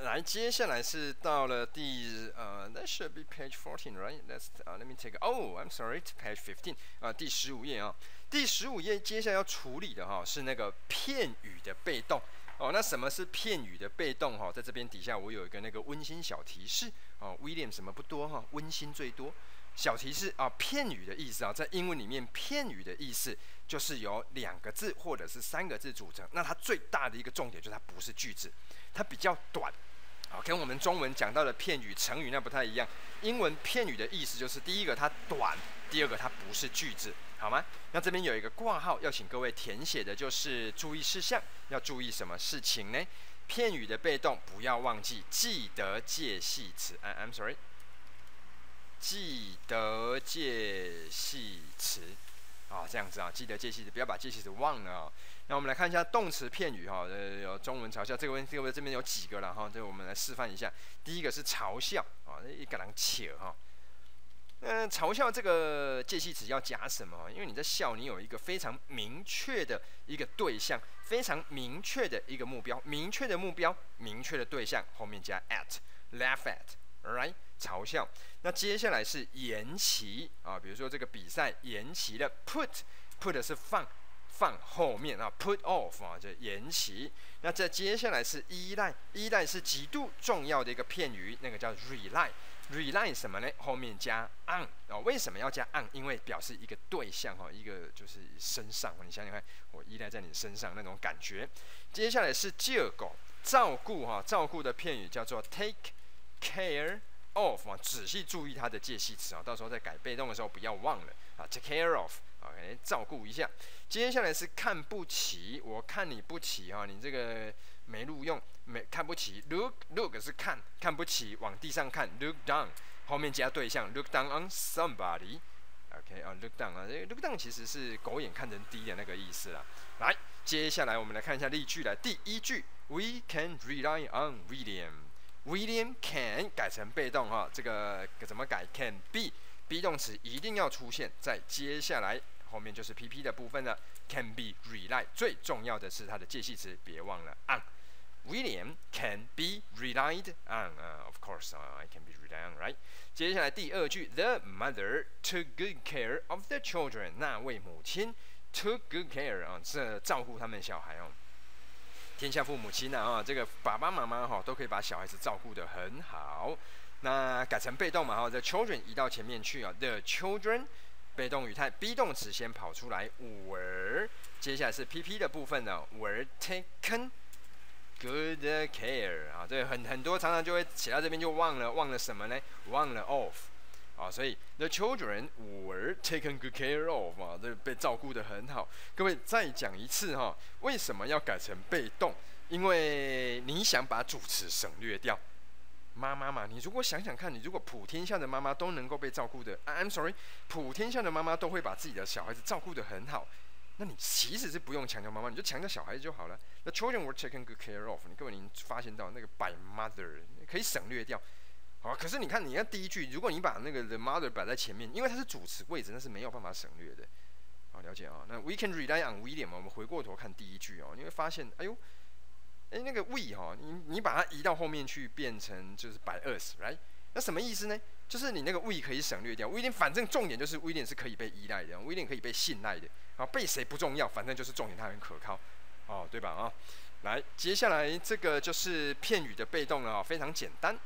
来，接下来是到了第呃，That should be page fourteen, right? Let's 啊，Let me take. Oh, I'm sorry, page fifteen. 啊，第十五页啊，第十五页接下来要处理的哈是那个片语的被动哦。那什么是片语的被动哈？在这边底下我有一个那个温馨小提示哦。William 什么不多哈，温馨最多。小提示啊，片语的意思啊，在英文里面，片语的意思就是由两个字或者是三个字组成。那它最大的一个重点就是它不是句子。它比较短，啊，跟我们中文讲到的片语、成语那不太一样。英文片语的意思就是，第一个它短，第二个它不是句子，好吗？那这边有一个挂号，要请各位填写的就是注意事项，要注意什么事情呢？片语的被动不要忘记，记得介系词。，I'm sorry，记得介系词。啊，这样子啊，记得介系词，不要把介系词忘了啊。那我们来看一下动词片语哈，呃，有中文嘲笑，这个问这个这边有几个了哈，这我们来示范一下。第一个是嘲笑啊，一个人笑哈。嗯，嘲笑这个介系词要加什么？因为你在笑，你有一个非常明确的一个对象，非常明确的一个目标，明确的目标，明确的对象，后面加 at，laugh at Right，嘲笑。那接下来是延期啊，比如说这个比赛延期了，put，put 是放放后面啊，put off 啊，就延期。那这接下来是依赖，依赖是极度重要的一个片语，那个叫 rely，rely 什么呢？后面加 on 啊，为什么要加 on？因为表示一个对象哈，一个就是身上，你想想看，我依赖在你身上那种感觉。接下来是借狗照顾哈，照顾的片语叫做 take care。of 啊，仔细注意它的介系词啊，到时候在改被动的时候不要忘了啊。Take care of 啊，照顾一下。接下来是看不起，我看你不起啊，你这个没录用，没看不起。Look look 是看看不起，往地上看。Look down 后面加对象，Look down on somebody。OK 啊，Look down 啊，这个 Look down 其实是狗眼看人低的那个意思啦。来，接下来我们来看一下例句来，第一句，We can rely on William。William can 改成被动哈，这个怎么改？Can be，be 动词一定要出现在接下来后面就是 PP 的部分了。Can be relied，最重要的是它的介系词，别忘了 on。William can be relied on，of course，I can be relied on，right？接下来第二句，The mother took good care of the children，那位母亲 took good care 啊，这照顾他们小孩哦。天下父母亲啊，这个爸爸妈妈哈都可以把小孩子照顾得很好。那改成被动嘛哈，the children 移到前面去啊，the children 被动语态，be 动词先跑出来，were 接下来是 PP 的部分呢，were taken good care 啊，这很很多常常就会写到这边就忘了，忘了什么呢？忘了 of。啊，所以 the children were taken good care of 啊，这被照顾得很好。各位再讲一次哈，为什么要改成被动？因为你想把主词省略掉。妈妈嘛，你如果想想看，你如果普天下的妈妈都能够被照顾的，I'm sorry，普天下的妈妈都会把自己的小孩子照顾得很好，那你其实是不用强调妈妈，你就强调小孩子就好了。The children were taken good care of，你各位您发现到那个 by mother 可以省略掉。好，可是你看，你看第一句，如果你把那个 the mother 摆在前面，因为它是主词位置，那是没有办法省略的。好，了解啊。那 we can rely on William 我们回过头看第一句哦，你会发现，哎呦，哎那个 we 哈，你你把它移到后面去，变成就是 by us，right？那什么意思呢？就是你那个 we 可以省略掉，William 反正重点就是 William 是可以被依赖的，William 可以被信赖的。啊，被谁不重要，反正就是重点，它很可靠，哦，对吧？啊，来，接下来这个就是片语的被动了，非常简单。